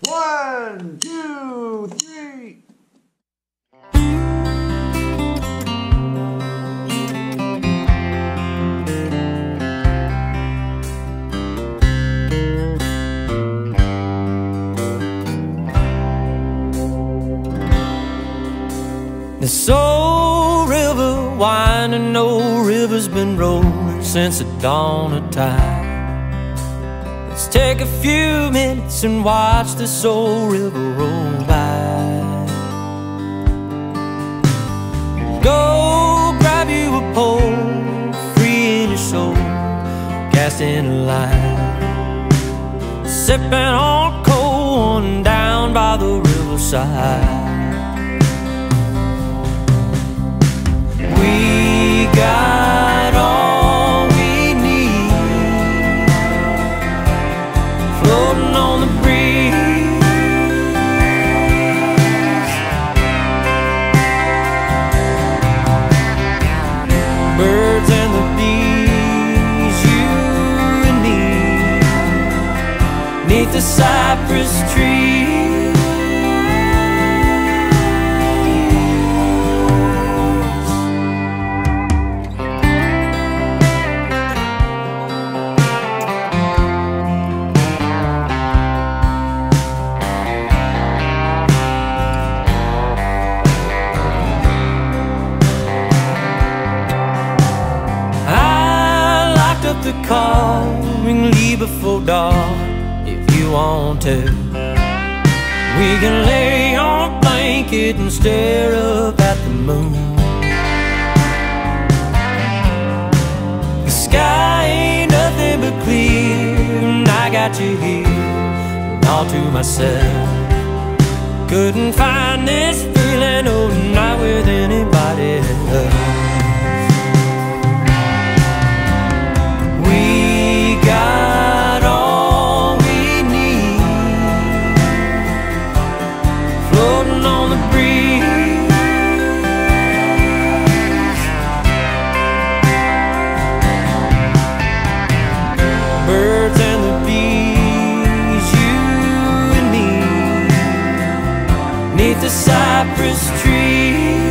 One, two, three. This old river winding, old river's been rolling since the dawn of time. Let's take a few minutes and watch this old river roll by. Go grab you a pole, free in your soul, cast in a line. Sipping on cold one down by the riverside. We got me, neath the cypress tree. I locked up the car and leave before if want to. We can lay on a blanket and stare up at the moon. The sky ain't nothing but clear, and I got you here, all to myself. Couldn't find this the cypress tree.